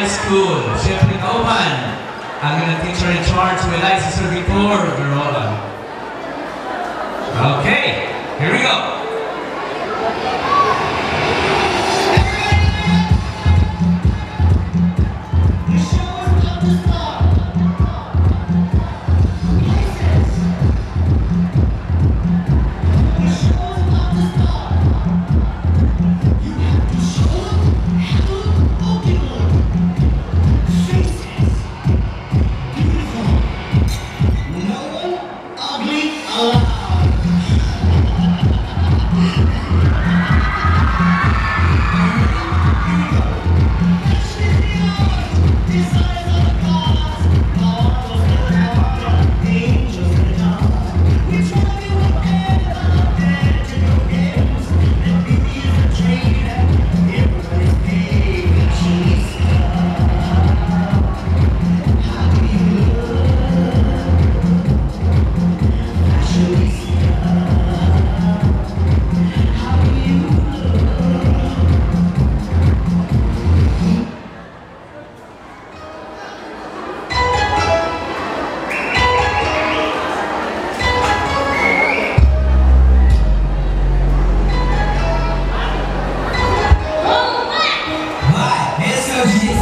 School. Siyempre, kaupan ang teacher in charge, si Eliza Servitor Garola. Okay, here we go. Yeah. 알려주지